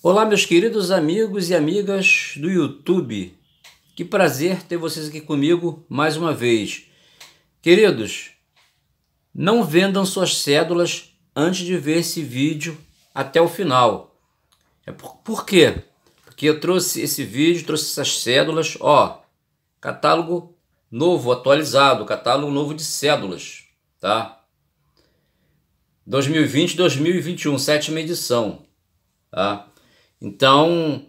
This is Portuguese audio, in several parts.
Olá, meus queridos amigos e amigas do YouTube. Que prazer ter vocês aqui comigo mais uma vez. Queridos, não vendam suas cédulas antes de ver esse vídeo até o final. É por, por quê? Porque eu trouxe esse vídeo, trouxe essas cédulas, ó, catálogo novo, atualizado, catálogo novo de cédulas, tá? 2020-2021, sétima edição, tá? Então,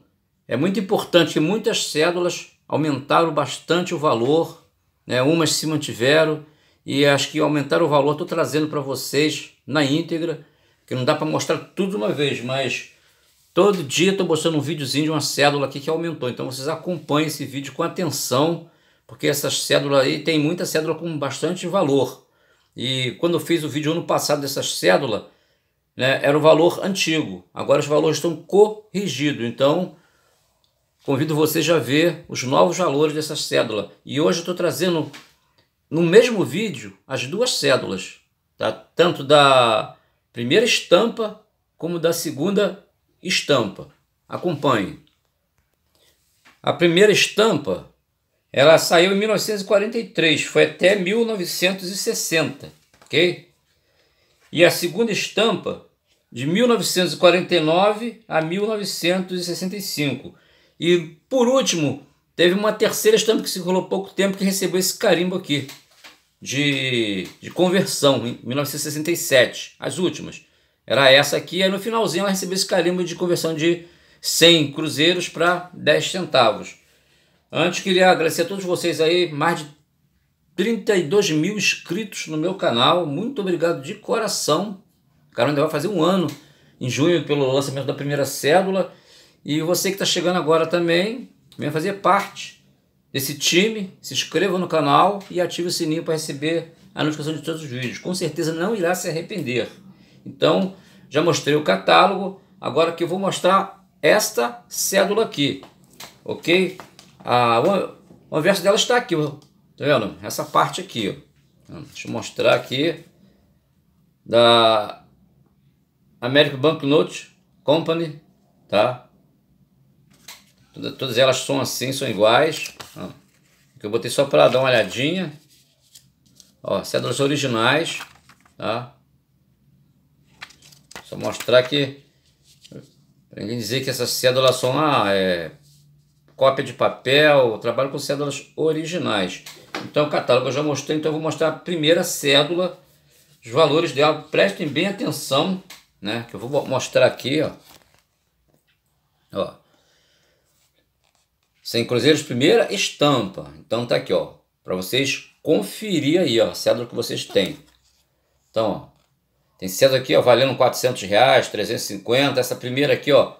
é muito importante que muitas cédulas aumentaram bastante o valor, né? umas se mantiveram e acho que aumentaram o valor. Estou trazendo para vocês na íntegra, que não dá para mostrar tudo uma vez, mas todo dia estou mostrando um videozinho de uma cédula aqui que aumentou. Então vocês acompanhem esse vídeo com atenção, porque essas cédulas aí tem muita cédula com bastante valor. E quando eu fiz o vídeo ano passado dessas cédulas, né, era o valor antigo. Agora os valores estão corrigidos. Então, convido vocês a ver os novos valores dessa cédula. E hoje eu estou trazendo no mesmo vídeo as duas cédulas, tá? tanto da primeira estampa como da segunda estampa. Acompanhe. A primeira estampa ela saiu em 1943, foi até 1960, ok? E a segunda estampa de 1949 a 1965. E por último, teve uma terceira estampa que circulou pouco tempo que recebeu esse carimbo aqui de, de conversão em 1967, as últimas. Era essa aqui, aí no finalzinho ela recebeu esse carimbo de conversão de 100 cruzeiros para 10 centavos. Antes queria agradecer a todos vocês aí, mais de 32 mil inscritos no meu canal. Muito obrigado de coração cara ainda vai fazer um ano em junho pelo lançamento da primeira cédula. E você que está chegando agora também, venha fazer parte desse time, se inscreva no canal e ative o sininho para receber a notificação de todos os vídeos. Com certeza não irá se arrepender. Então, já mostrei o catálogo, agora que eu vou mostrar esta cédula aqui, ok? A, o inverso dela está aqui, tá vendo? Essa parte aqui, ó. Deixa eu mostrar aqui da American Banknote Company, tá? Todas, elas são assim, são iguais. Ó. Eu botei só para dar uma olhadinha. Ó, cédulas originais, tá? Só mostrar que ninguém dizer que essas cédulas são ah, é, cópia de papel, eu trabalho com cédulas originais. Então o catálogo eu já mostrei, então eu vou mostrar a primeira cédula, os valores dela, prestem bem atenção né? Que eu vou mostrar aqui, ó. Ó. Sem cruzeiros, primeira estampa. Então tá aqui, ó. Para vocês conferir aí, ó, a cédula que vocês têm. Então, ó. Tem cédula aqui, ó, valendo 400 reais, 350. Essa primeira aqui, ó.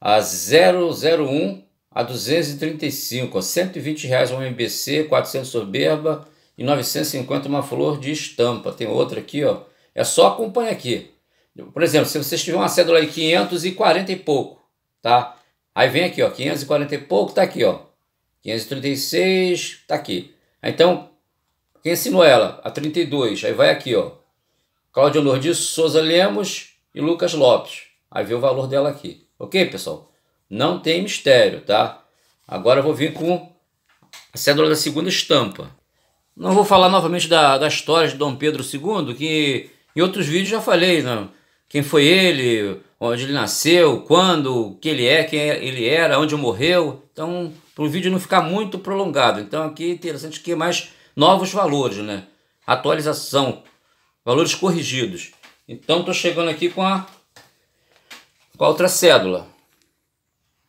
A 001 a 235, ó, 120 reais um MBC, 400 soberba e 950 uma flor de estampa. Tem outra aqui, ó. É só acompanhar aqui. Por exemplo, se vocês tiverem uma cédula aí 540 e pouco, tá? Aí vem aqui, ó, 540 e pouco, tá aqui, ó. 536, tá aqui. Então, quem ensinou ela? A 32. Aí vai aqui, ó. Cláudio Lourdes Souza Lemos e Lucas Lopes. Aí vê o valor dela aqui. Ok, pessoal? Não tem mistério, tá? Agora eu vou vir com a cédula da segunda estampa. Não vou falar novamente da, da história de Dom Pedro II, que em outros vídeos já falei, não quem foi ele, onde ele nasceu, quando, o que ele é, quem ele era, onde morreu. Então, para o vídeo não ficar muito prolongado. Então, aqui é interessante que é mais novos valores, né? Atualização, valores corrigidos. Então, estou chegando aqui com a, com a outra cédula.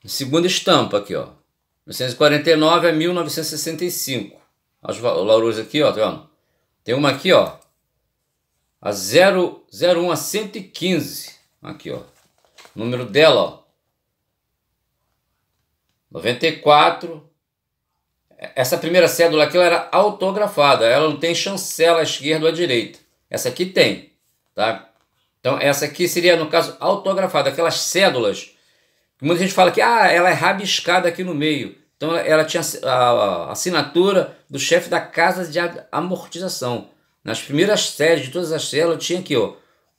Segunda estampa aqui, ó. 1949 a 1965. Os valores aqui, ó, tá vendo? Tem uma aqui, ó, a 001 a 115. Aqui, ó. Número dela, ó. 94. Essa primeira cédula aqui ela era autografada. Ela não tem chancela à esquerda ou à direita. Essa aqui tem, tá? Então essa aqui seria, no caso, autografada. Aquelas cédulas que muita gente fala que ah, ela é rabiscada aqui no meio. Então ela tinha a assinatura do chefe da casa de amortização. Nas primeiras séries de todas as células tinha aqui, ó,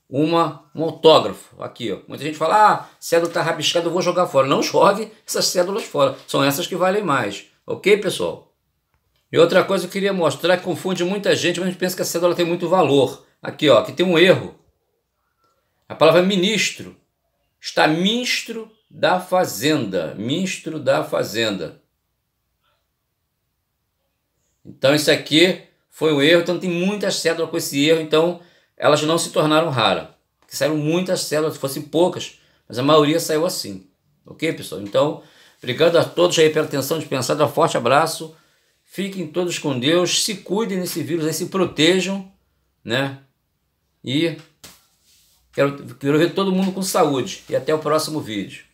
uma, um autógrafo. Aqui, ó. Muita gente fala, ah, cédula está rabiscada, eu vou jogar fora. Não jogue essas cédulas fora. São essas que valem mais. Ok, pessoal? E outra coisa que eu queria mostrar que confunde muita gente, mas a gente pensa que a cédula tem muito valor. Aqui, ó, aqui tem um erro. A palavra ministro está ministro da fazenda. Ministro da fazenda. Então isso aqui foi um erro, então tem muitas cédulas com esse erro, então elas não se tornaram raras. Porque saíram muitas células, se fossem poucas, mas a maioria saiu assim. Ok, pessoal? Então, obrigado a todos aí pela atenção dispensada. Um forte abraço. Fiquem todos com Deus. Se cuidem desse vírus aí, se protejam, né? E quero, quero ver todo mundo com saúde. E até o próximo vídeo.